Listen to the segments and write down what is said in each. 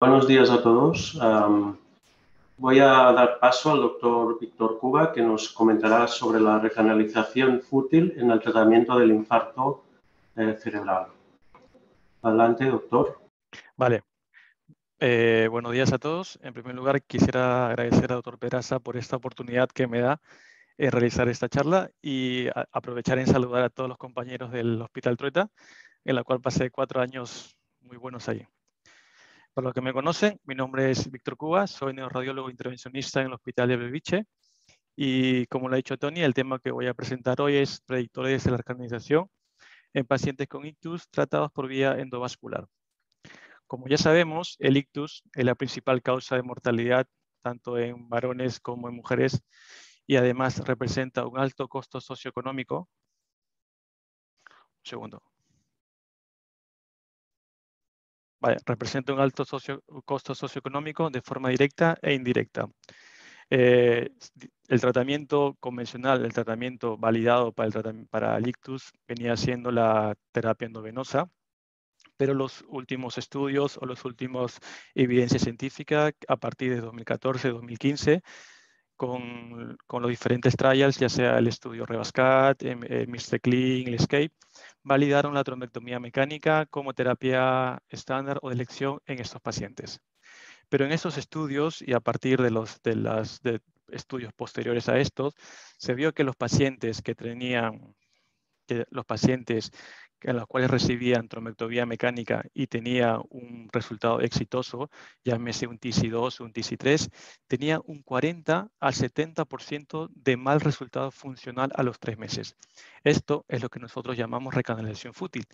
Buenos días a todos. voy a dar paso al doctor Víctor Cuba, que nos comentará sobre la recanalización fútil en el tratamiento del infarto eh, cerebral. Adelante, doctor. Vale. Eh, buenos días a todos. En primer lugar, quisiera agradecer al doctor Peraza por esta oportunidad que me da en realizar esta charla y aprovechar en saludar a todos los compañeros del Hospital Trueta, en la cual pasé cuatro años muy buenos allí. Para los que me conocen, mi nombre es Víctor Cuba, soy neuroradiólogo intervencionista en el Hospital de Belviche y como lo ha dicho Tony, el tema que voy a presentar hoy es predictores de la recanalización en pacientes con ictus tratados por vía endovascular. Como ya sabemos, el ictus es la principal causa de mortalidad tanto en varones como en mujeres y además representa un alto costo socioeconómico. Un segundo. Representa un alto costo socioeconómico de forma directa e indirecta. Eh, el tratamiento convencional, el tratamiento validado para el, para el ictus venía siendo la terapia endovenosa, pero los últimos estudios o los últimos evidencias científicas a partir de 2014-2015 con, los diferentes trials, ya sea el estudio Rebascat, el eh, Mr. Clean, el Escape, validaron la trombectomía mecánica como terapia estándar o de elección en estos pacientes. Pero en estos estudios y a partir de los de las, de estudios posteriores a estos, se vio que los pacientes que tenían, que los pacientes en los cuales recibían trombectomía mecánica y tenía un resultado exitoso, llámese un TC2 o un TC3, tenía un 40 al 70% de mal resultado funcional a los tres meses. Esto es lo que nosotros llamamos recanalización fútil,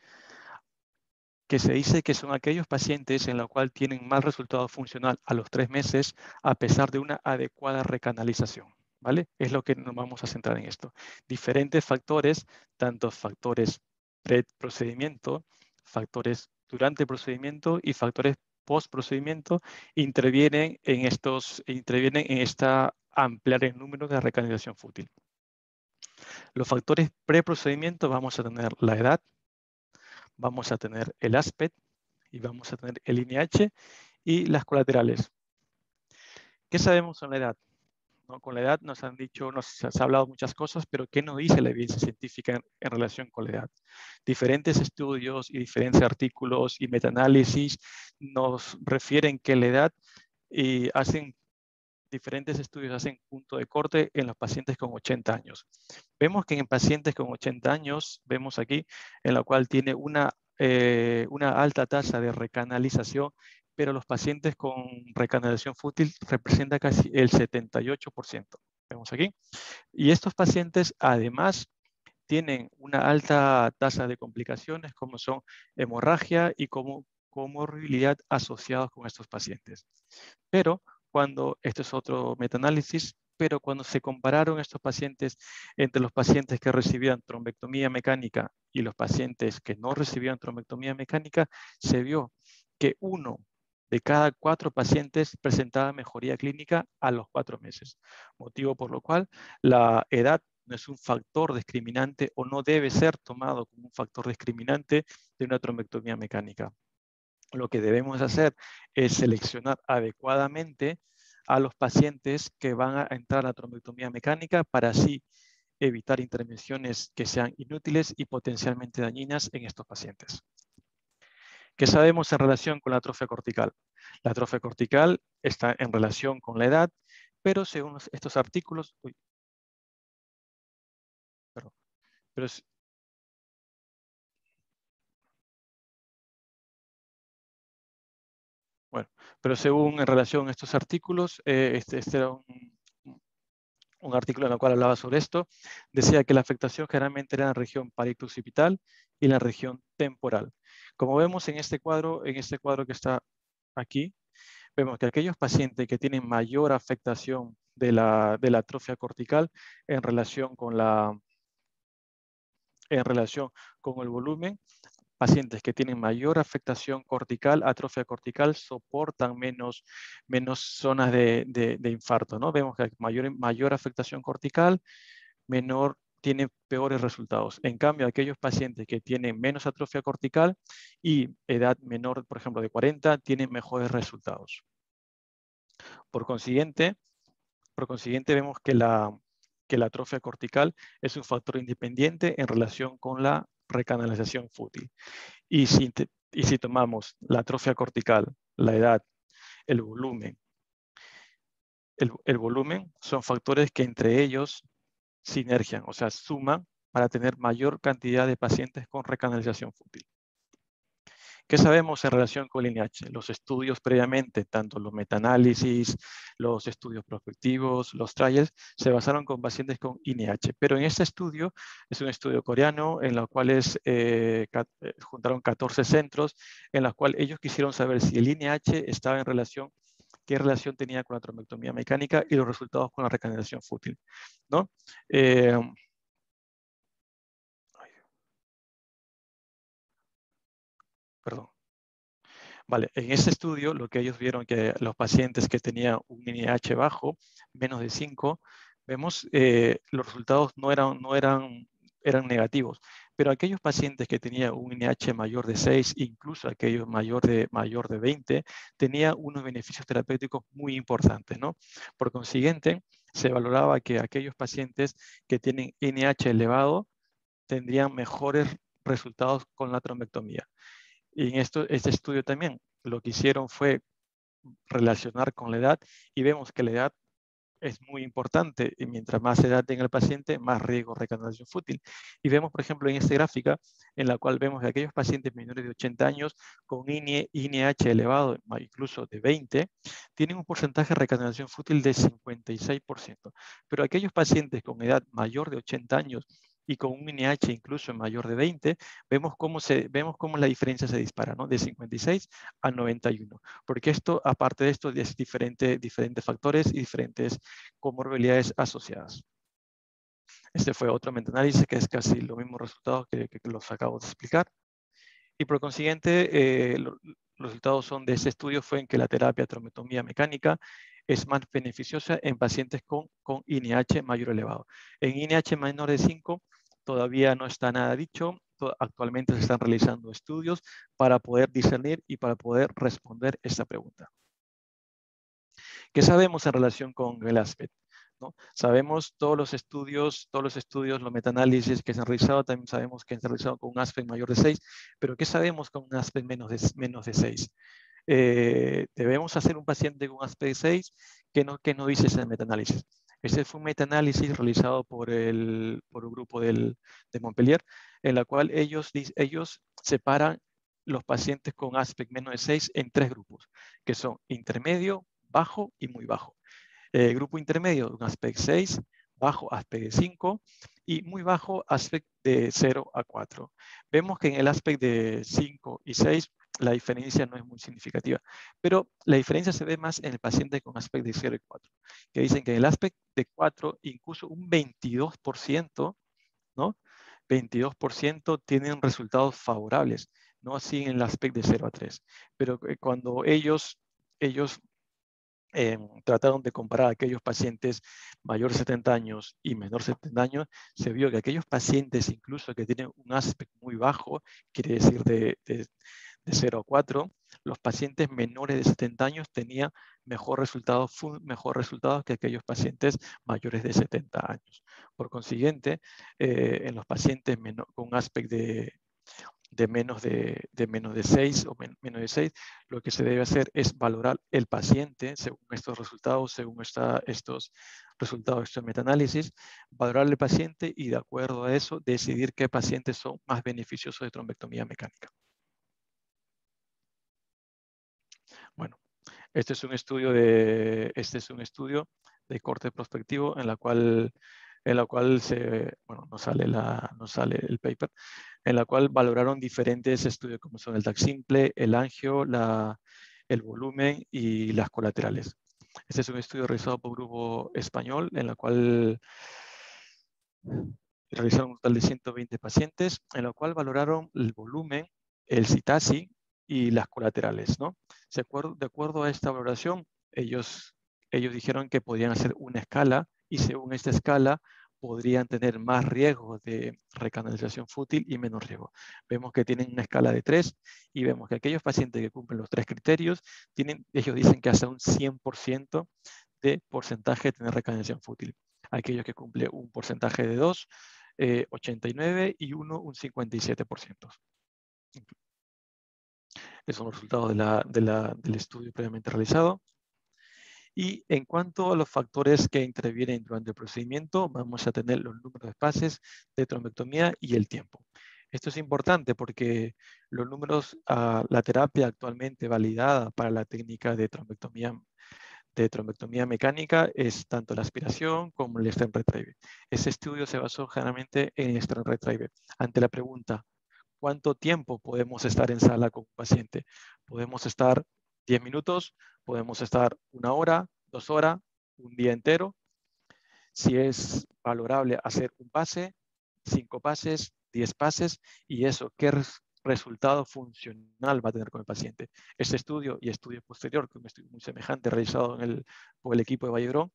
que se dice que son aquellos pacientes en los cuales tienen mal resultado funcional a los tres meses a pesar de una adecuada recanalización. ¿Vale? Es lo que nos vamos a centrar en esto. Diferentes factores, tanto factores pre-procedimiento, factores durante el procedimiento y factores post-procedimiento intervienen en estos, intervienen en esta ampliar el número de recanalización fútil. Los factores pre-procedimiento vamos a tener la edad, vamos a tener el aspecto y vamos a tener el INH y las colaterales. ¿Qué sabemos sobre la edad? Con la edad nos han dicho, nos ha hablado muchas cosas, pero ¿qué nos dice la evidencia científica en, relación con la edad? Diferentes estudios y diferentes artículos y metaanálisis nos refieren que la edad y hacen diferentes estudios hacen punto de corte en los pacientes con 80 años. Vemos que en pacientes con 80 años, vemos aquí, en la cual tiene una, eh, una alta tasa de recanalización pero los pacientes con recanalización fútil representan casi el 78%. Vemos aquí. Y estos pacientes además tienen una alta tasa de complicaciones como son hemorragia y como comorbilidad asociados con estos pacientes. Pero cuando, esto es otro metaanálisis, pero cuando se compararon estos pacientes entre los pacientes que recibían trombectomía mecánica y los pacientes que no recibían trombectomía mecánica, se vio que uno de cada cuatro pacientes presentaba mejoría clínica a los cuatro meses, motivo por lo cual la edad no es un factor discriminante o no debe ser tomado como un factor discriminante de una trombectomía mecánica. Lo que debemos hacer es seleccionar adecuadamente a los pacientes que van a entrar a la trombectomía mecánica para así evitar intervenciones que sean inútiles y potencialmente dañinas en estos pacientes. ¿Qué sabemos en relación con la atrofia cortical? La atrofia cortical está en relación con la edad, pero según estos artículos... pero, bueno, pero según en relación a estos artículos, eh, este, este, era un, artículo en el cual hablaba sobre esto, decía que la afectación generalmente era en la región parictucipital y la región temporal. Como vemos en este cuadro, en este cuadro que está aquí, vemos que aquellos pacientes que tienen mayor afectación de la, de atrofia cortical en relación con la en relación con el volumen, pacientes que tienen mayor afectación cortical, atrofia cortical, soportan menos, menos zonas de, de, infarto. ¿no? Vemos que mayor, mayor afectación cortical, menor tienen peores resultados. En cambio, aquellos pacientes que tienen menos atrofia cortical y edad menor, por ejemplo, de 40, tienen mejores resultados. Por consiguiente, por consiguiente vemos que la, que la atrofia cortical es un factor independiente en relación con la recanalización fútil. Y si, y si tomamos la atrofia cortical, la edad, el volumen, el, el, volumen son factores que entre ellos sinergian, o sea, suman para tener mayor cantidad de pacientes con recanalización fútil. ¿Qué sabemos en relación con el INH? Los estudios previamente, tanto los metaanálisis, los estudios prospectivos, los trials, se basaron con pacientes con INH. Pero en este estudio, es un estudio coreano en los cuales eh, eh, juntaron 14 centros, en los cuales ellos quisieron saber si el INH estaba en relación qué relación tenía con la trombectomía mecánica y los resultados con la recanalización fútil. ¿no? Eh, Perdón. Vale, en ese estudio lo que ellos vieron que los pacientes que tenían un NIH bajo, menos de 5, vemos eh, los resultados no eran, no eran, eran negativos, pero aquellos pacientes que tenían un NIH mayor de 6, incluso aquellos mayor de, mayor de 20, tenían unos beneficios terapéuticos muy importantes, ¿no? Por consiguiente, se valoraba que aquellos pacientes que tienen NIH elevado tendrían mejores resultados con la trombectomía. Y en esto, este estudio también lo que hicieron fue relacionar con la edad y vemos que la edad es muy importante y mientras más edad tenga el paciente, más riesgo de recanalización fútil. Y vemos, por ejemplo, en esta gráfica, en la cual vemos que aquellos pacientes menores de 80 años con INH elevado, incluso de 20, tienen un porcentaje de recanalización fútil de 56%. Pero aquellos pacientes con edad mayor de 80 años y con un NIH incluso mayor de 20, vemos cómo, se, vemos cómo la diferencia se dispara, ¿no? De 56 a 91. Porque esto, aparte de esto, es diferente, diferentes factores y diferentes comorbilidades asociadas. Este fue otro metaanálisis que es casi los mismos resultados que, los acabo de explicar. Y por consiguiente, eh, los resultados son de ese estudio fue en que la terapia trombotomía mecánica es más beneficiosa en pacientes con, con INH mayor elevado. En INH menor de 5 todavía no está nada dicho. Actualmente se están realizando estudios para poder discernir y para poder responder esta pregunta. ¿Qué sabemos en relación con el aspecto? Sabemos todos los estudios, todos los estudios, los metaanálisis que se han realizado, también sabemos que se han realizado con un aspecto mayor de 6, pero ¿qué sabemos con un aspecto menos de, menos de 6? Eh, debemos hacer un paciente con aspect 6 que no, que no dice ese metaanálisis. Ese fue un metaanálisis realizado por, el, por un grupo del, de Montpellier, en la cual ellos, ellos separan los pacientes con aspect menos de 6 en tres grupos, que son intermedio, bajo y muy bajo. El grupo intermedio, un aspect 6, bajo aspect de 5 y muy bajo aspect de 0 a 4. Vemos que en el aspect de 5 y 6 la diferencia no es muy significativa. Pero la diferencia se ve más en el paciente con aspecto de 0 y 4, que dicen que en el aspecto de 4 incluso un 22%, ¿no? 22% tienen resultados favorables, no así en el aspecto de 0 a 3. Pero eh, cuando ellos, ellos em, trataron de comparar a aquellos pacientes mayores de 70 años y menores de 70 años, se vio que aquellos pacientes incluso que tienen un aspecto muy bajo, quiere decir de de 0 a 4, los pacientes menores de 70 años tenían mejor resultados, mejor resultados que aquellos pacientes mayores de 70 años. Por consiguiente, eh, en los pacientes con un aspecto de, menos de, menos de 6 o menos de 6, lo que se debe hacer es valorar el paciente según estos resultados, según estos resultados de estos metaanálisis, valorar el paciente y de acuerdo a eso decidir qué pacientes son más beneficiosos de trombectomía mecánica. Bueno, este es un estudio de, este es un estudio de corte prospectivo en la cual, en la cual se, bueno, no sale, la, no sale el paper, en la cual valoraron diferentes estudios como son el TAC simple, el angio, la, el volumen y las colaterales. Este es un estudio realizado por un grupo español en la cual realizaron un total de 120 pacientes, en la cual valoraron el volumen, el CITASI, y las colaterales. ¿no? De acuerdo, a esta valoración, ellos, ellos dijeron que podían hacer una escala y según esta escala podrían tener más riesgo de recanalización fútil y menos riesgo. Vemos que tienen una escala de 3 y vemos que aquellos pacientes que cumplen los tres criterios, tienen, ellos dicen que hasta un 100% de porcentaje de tener recanalización fútil. Aquellos que cumplen un porcentaje de 2, 89 eh, y 1, un 57%. Esos son los resultados del estudio previamente realizado. Y en cuanto a los factores que intervienen durante el procedimiento, vamos a tener los números de fases de trombectomía y el tiempo. Esto es importante porque los números, a la terapia actualmente validada para la técnica de trombectomía, de trombectomía mecánica es tanto la aspiración como el stent retriever. Ese estudio se basó generalmente en stent retriever. Ante la pregunta, ¿cuánto tiempo podemos estar en sala con un paciente? Podemos estar 10 minutos, podemos estar una hora, dos horas, un día entero. Si es valorable hacer un pase, cinco pases, diez pases, y eso, ¿qué resultado funcional va a tener con el paciente? Este estudio y estudio posterior, que es un estudio muy semejante realizado en el, por el equipo de Vallebrón,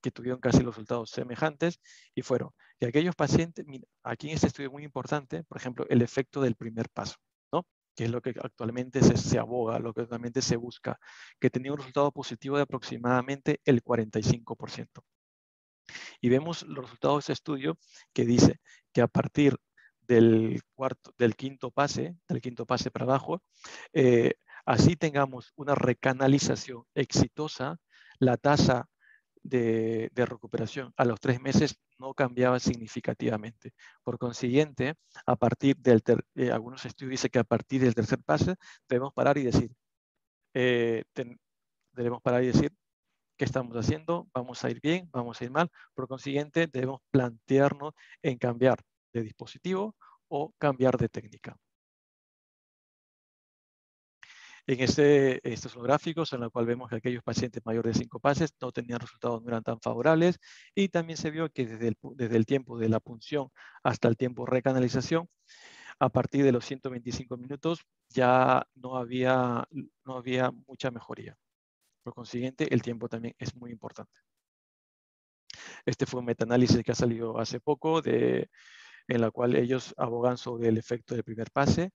que tuvieron casi los resultados semejantes, y fueron que aquellos pacientes, aquí en este estudio muy importante, por ejemplo, el efecto del primer paso que es lo que actualmente se, aboga, lo que actualmente se busca, que tenía un resultado positivo de aproximadamente el 45%. Y vemos los resultados de ese estudio que dice que a partir del, cuarto, del quinto pase, del quinto pase para abajo, eh, así tengamos una recanalización exitosa, la tasa de, recuperación a los tres meses no cambiaba significativamente. Por consiguiente, a partir del eh, algunos estudios dicen que a partir del tercer pase debemos parar y decir, eh, debemos parar y decir qué estamos haciendo, vamos a ir bien, vamos a ir mal. Por consiguiente, debemos plantearnos en cambiar de dispositivo o cambiar de técnica. En este, estos son gráficos en los cuales vemos que aquellos pacientes mayores de 5 pases no tenían resultados, no tan favorables y también se vio que desde el, desde el tiempo de la punción hasta el tiempo de recanalización, a partir de los 125 minutos ya no había, no había mucha mejoría. Por consiguiente, el tiempo también es muy importante. Este fue un metaanálisis que ha salido hace poco, de, en la cual ellos abogan sobre el efecto del primer pase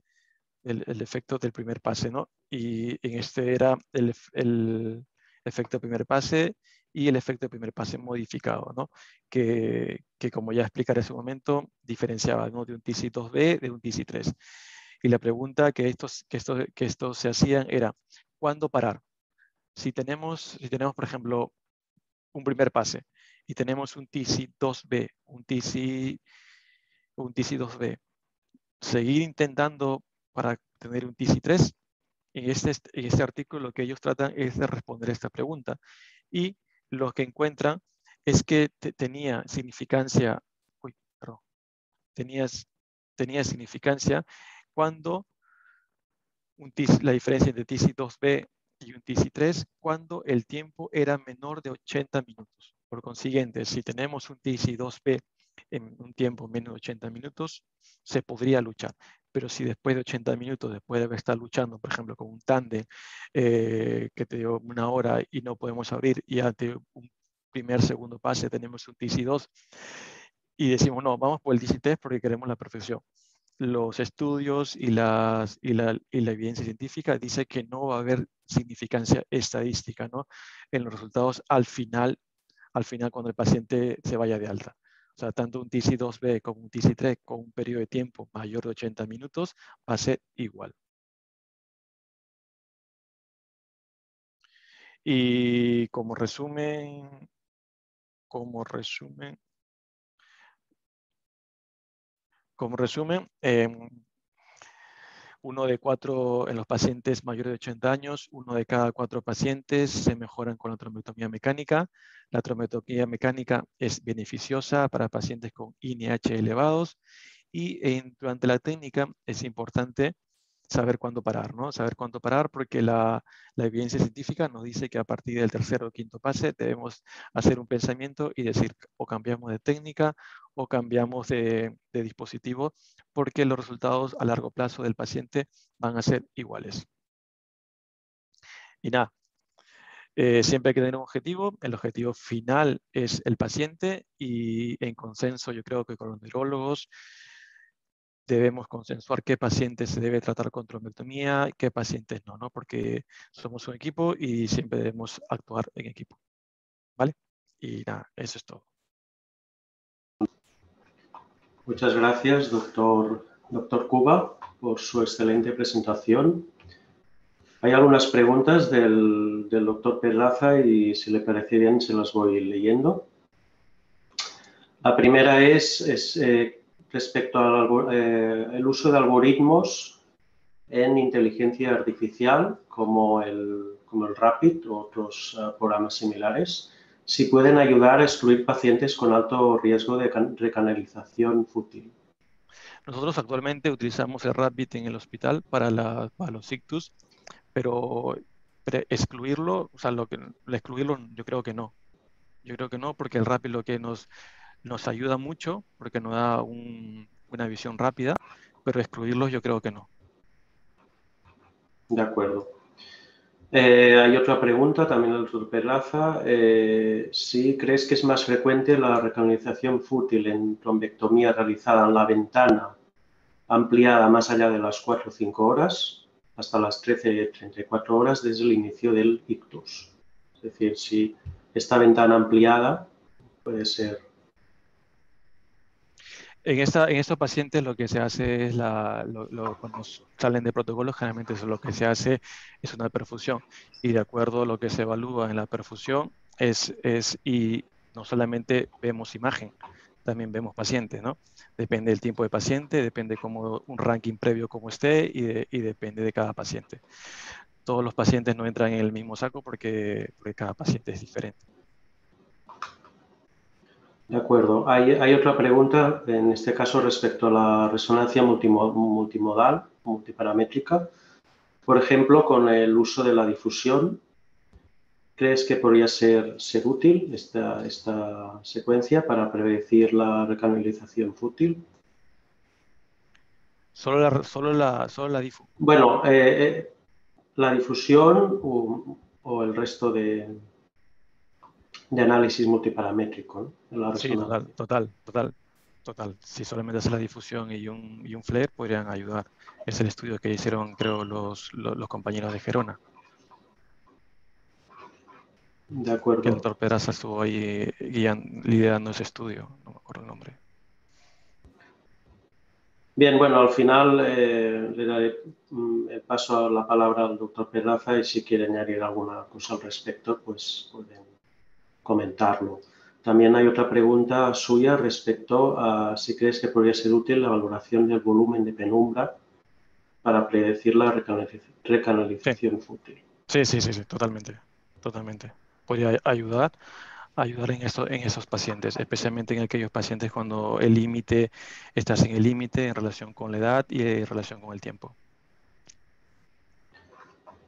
el, efecto del primer pase, ¿no? Y en este era el, el efecto primer pase y el efecto primer pase modificado, ¿no? Que, que como ya explicaré en su momento, diferenciaba ¿no? de un TC2B de un TC3. Y la pregunta que estos, que estos, que estos se hacían era, ¿cuándo parar? Si tenemos, si tenemos, por ejemplo, un primer pase y tenemos un TC2B, un TC, un TC2B, seguir intentando para tener un TC3. En este, este artículo lo que ellos tratan es de responder esta pregunta. Y lo que encuentran es que tenía significancia, perdón, tenía significancia cuando un la diferencia entre TC2B y un TC3 cuando el tiempo era menor de 80 minutos. Por consiguiente, si tenemos un TC2B en un tiempo menos de 80 minutos, se podría luchar pero si después de 80 minutos, después de estar luchando, por ejemplo, con un tándem eh, que te dio una hora y no podemos abrir y ante un primer, segundo pase tenemos un TC2 y decimos, no, vamos por el TC3 porque queremos la perfección. Los estudios y, las, y, la, y la evidencia científica dice que no va a haber significancia estadística ¿no? en los resultados al final, al final cuando el paciente se vaya de alta. O sea, tanto un TC2B como un TC3 con un periodo de tiempo mayor de 80 minutos va a ser igual. Y como resumen, como resumen, como resumen, em, uno de cuatro en los pacientes mayores de 80 años, uno de cada cuatro pacientes se mejoran con la trombectomía mecánica. La trombectomía mecánica es beneficiosa para pacientes con INH elevados y durante la técnica es importante saber cuándo parar, ¿no? Saber cuándo parar porque la, evidencia científica nos dice que a partir del tercer o quinto pase debemos hacer un pensamiento y decir o cambiamos de técnica o cambiamos de, dispositivo porque los resultados a largo plazo del paciente van a ser iguales. Y nada, Eh, siempre hay que tener un objetivo. El objetivo final es el paciente y en consenso yo creo que con los neurólogos debemos consensuar qué pacientes se debe tratar con trombectomía, qué pacientes no, ¿no? Porque somos un equipo y siempre debemos actuar en equipo. ¿Vale? Y nada, eso es todo. Muchas gracias, doctor, doctor Cuba, por su excelente presentación. Hay algunas preguntas del, doctor Perlaza y si le parece bien se las voy leyendo. La primera es, eh, respecto al eh, uso de algoritmos en inteligencia artificial como el, como el RAPID o otros eh, programas similares, si pueden ayudar a excluir pacientes con alto riesgo de recanalización fútil. Nosotros actualmente utilizamos el RAPID en el hospital para, la, para los ictus pero, excluirlo, o sea, lo que, excluirlo yo creo que no. Yo creo que no, porque el rápido lo que nos, nos ayuda mucho, porque nos da una visión rápida, pero excluirlos yo creo que no. De acuerdo. Eh, hay otra pregunta también del doctor Perlaza. Eh, si crees que es más frecuente la recanalización fútil en trombectomía realizada en la ventana ampliada más allá de las 4 o 5 horas hasta las 13.34 horas desde el inicio del ictus. Es decir, si esta ventana ampliada puede ser... En, esta, en estos pacientes lo que se hace es, la, cuando salen de protocolo, generalmente eso, lo que se hace es una perfusión. Y de acuerdo a lo que se evalúa en la perfusión, es, es y no solamente vemos imagen, también vemos pacientes, ¿no? Depende del tiempo de paciente, depende como un ranking previo como esté y, depende de cada paciente. Todos los pacientes no entran en el mismo saco porque, cada paciente es diferente. De acuerdo. Hay, hay, otra pregunta, en este caso respecto a la resonancia multimodal, multiparamétrica. Por ejemplo, con el uso de la difusión ¿Crees que podría ser, ser útil esta, esta secuencia para predecir la recanalización fútil? Solo la, solo la, solo la difusión. Bueno, eh, eh, la difusión o, el resto de, de análisis multiparamétrico. sí, total, total, total, total. Si solamente hace la difusión y un, y un flare, podrían ayudar. Es el estudio que hicieron, creo, los, los compañeros de Gerona. De acuerdo. Que el doctor estuvo ahí liderando ese estudio, no me acuerdo el nombre. Bien, bueno, al final eh, le daré mm, el paso a la palabra al doctor Peraza y si quiere añadir alguna cosa al respecto, pues pueden comentarlo. También hay otra pregunta suya respecto a si crees que podría ser útil la valoración del volumen de penumbra para predecir la recanalización fútil. Sí, sí, sí, sí, totalmente, totalmente podría ayudar ayudar en, eso, en esos pacientes, especialmente en aquellos pacientes cuando el límite, estás en el límite en relación con la edad y en relación con el tiempo.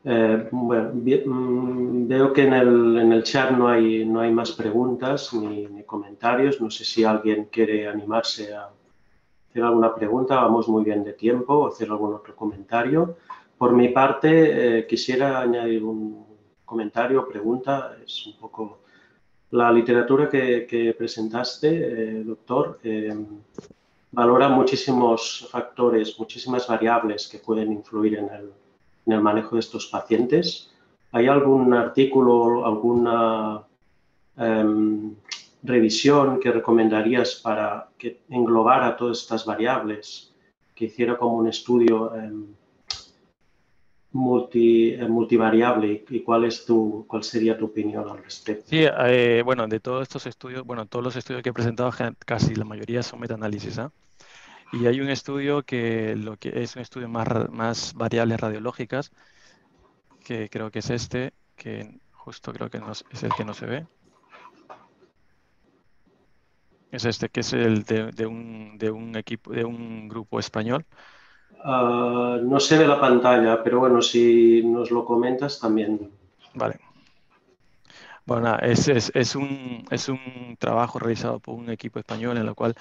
Eh, bueno, mm, veo que en el, en el, chat no hay, no hay más preguntas ni, comentarios. No sé si alguien quiere animarse a hacer alguna pregunta. Vamos muy bien de tiempo o hacer algún otro comentario. Por mi parte, eh, quisiera añadir un, comentario o pregunta es un poco la literatura que, presentaste, eh, doctor, eh, valora muchísimos factores, muchísimas variables que pueden influir en el, en el, manejo de estos pacientes. ¿Hay algún artículo, alguna em, revisión que recomendarías para que englobara todas estas variables, que hiciera como un estudio em, multi, eh, multivariable y cuál es tu cuál sería tu opinión al respecto. Sí, eh, bueno, de todos estos estudios, bueno, todos los estudios que he presentado, casi la mayoría son metaanálisis, ¿ah? Y hay un estudio que lo que es un estudio más, más variables radiológicas, que creo que es este, que justo creo que no, es el que no se ve. Es este, que es el de, de, un, de un equipo, de un grupo español, Ah, no se ve la pantalla, pero bueno, si nos lo comentas también. Vale. Bueno, es, es, es, un, es un trabajo realizado por un equipo español en el cual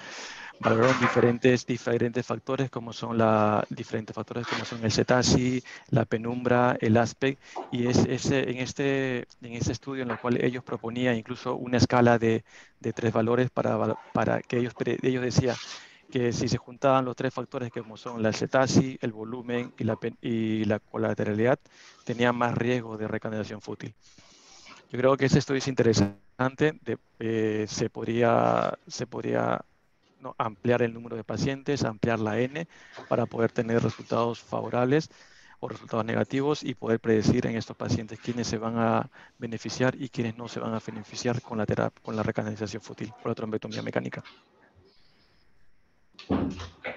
valoraron diferentes, diferentes factores como son la, diferentes factores como son el CETASI, la penumbra, el aspect y es, ese en, este, en este estudio en el cual ellos proponían incluso una escala de, de tres valores para, para que ellos, ellos decían que si se juntaban los tres factores que como son la CETASI, el volumen y la, y la colateralidad, tenían más riesgo de recanalización fútil. Yo creo que ese estudio es interesante, eh, se podría, ampliar el número de pacientes, ampliar la N para poder tener resultados favorables o resultados negativos y poder predecir en estos pacientes quiénes se van a beneficiar y quiénes no se van a beneficiar con la terapia, con la recanalización fútil, por la trombectomía mecánica.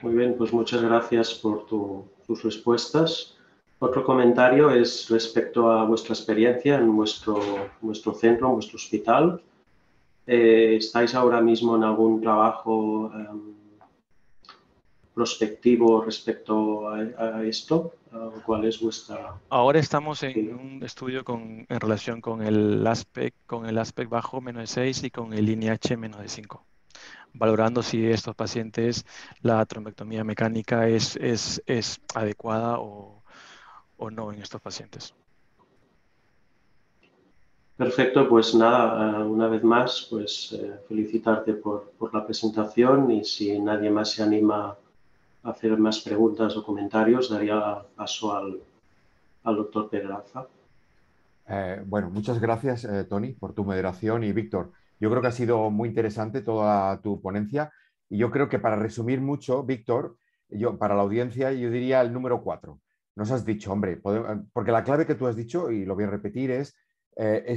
Muy bien, pues muchas gracias por tus respuestas. Otro comentario es respecto a vuestra experiencia en vuestro, vuestro centro, en vuestro hospital. Eh, ¿Estáis ahora mismo en algún trabajo em, prospectivo respecto a, esto? ¿Cuál es vuestra...? Ahora estamos en un estudio con, en relación con el aspect, con el aspect bajo menos de 6 y con el INH menos de 5 valorando si estos pacientes la trombectomía mecánica es, es, es adecuada o, o, no en estos pacientes. Perfecto, pues nada, eh, una vez más, pues eh, felicitarte por, por, la presentación y si nadie más se anima a hacer más preguntas o comentarios, daría paso al, al doctor Pedraza. Eh, bueno, muchas gracias, Tony, por tu moderación y Víctor. Yo creo que ha sido muy interesante toda tu ponencia y yo creo que para resumir mucho, Víctor, yo para la audiencia yo diría el número cuatro. Nos has dicho, hombre, porque la clave que tú has dicho, y lo voy a repetir, es, eh,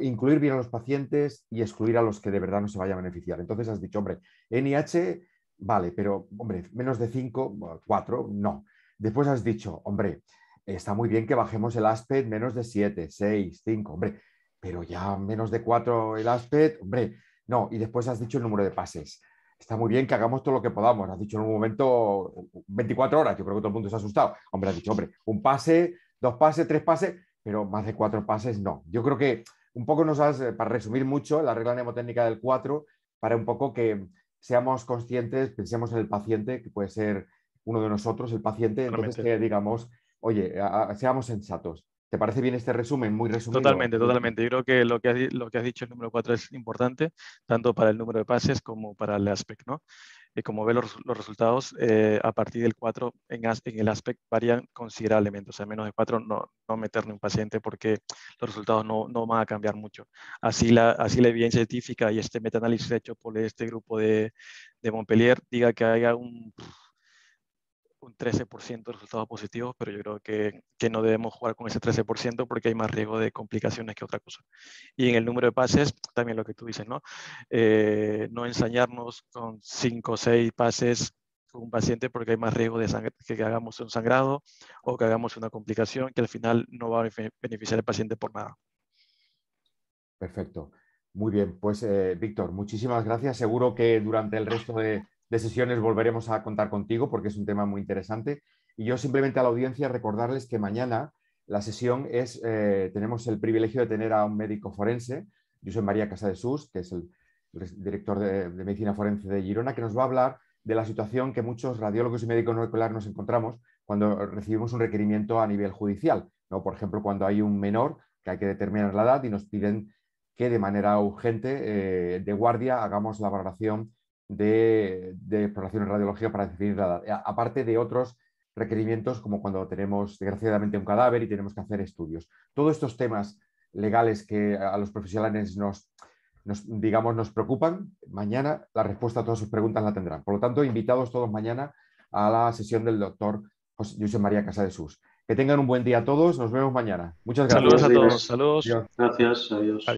incluir bien a los pacientes y excluir a los que de verdad no se vayan a beneficiar. Entonces has dicho, hombre, NIH, vale, pero, hombre, menos de 5, 4, no. Después has dicho, hombre, está muy bien que bajemos el aspect menos de 7, 6, 5, hombre, pero ya menos de cuatro el aspect, hombre, no. Y después has dicho el número de pases. Está muy bien que hagamos todo lo que podamos. Has dicho en un momento 24 horas, yo creo que todo el mundo se ha asustado. Hombre, has dicho, hombre, un pase, dos pases, tres pases, pero más de cuatro pases no. Yo creo que un poco nos has, eh, para resumir mucho, la regla mnemotécnica del 4, para un poco que seamos conscientes, pensemos en el paciente, que puede ser uno de nosotros, el paciente, entonces que digamos, oye, seamos sensatos. ¿Te parece bien este resumen? Muy resumido. Totalmente, totalmente. Yo creo que lo que, has, lo que has dicho el número 4 es importante, tanto para el número de pases como para el aspect, ¿no? Y como ve los, los resultados, eh, a partir del 4 en, en, el aspect varían considerablemente. O sea, menos de 4 no, no meterle un paciente porque los resultados no, no, van a cambiar mucho. Así la, así la evidencia científica y este metaanálisis hecho por este grupo de, de Montpellier diga que haya un un 13% de resultados positivos, pero yo creo que, que, no debemos jugar con ese 13% porque hay más riesgo de complicaciones que otra cosa. Y en el número de pases, también lo que tú dices, ¿no? Eh, no ensañarnos con 5 o 6 pases con un paciente porque hay más riesgo de que hagamos un sangrado o que hagamos una complicación que al final no va a beneficiar al paciente por nada. Perfecto. Muy bien, pues eh, Víctor, muchísimas gracias. Seguro que durante el resto de, de sesiones volveremos a contar contigo porque es un tema muy interesante. Y yo simplemente a la audiencia recordarles que mañana la sesión es, eh, tenemos el privilegio de tener a un médico forense, soy María Casa de Sus, que es el, director de, Medicina Forense de Girona, que nos va a hablar de la situación que muchos radiólogos y médicos moleculares nos encontramos cuando recibimos un requerimiento a nivel judicial. ¿no? Por ejemplo, cuando hay un menor que hay que determinar la edad y nos piden que de manera urgente, eh, de guardia, hagamos la valoración de, de exploración en radiología para definir la edad, aparte de otros requerimientos como cuando tenemos desgraciadamente un cadáver y tenemos que hacer estudios. Todos estos temas legales que a los profesionales nos, digamos, nos preocupan, mañana la respuesta a todas sus preguntas la tendrán. Por lo tanto, invitados todos mañana a la sesión del doctor José María Casa de Sus. Que tengan un buen día a todos, nos vemos mañana. Muchas gracias. Saludos a todos, saludos. Gracias, adiós.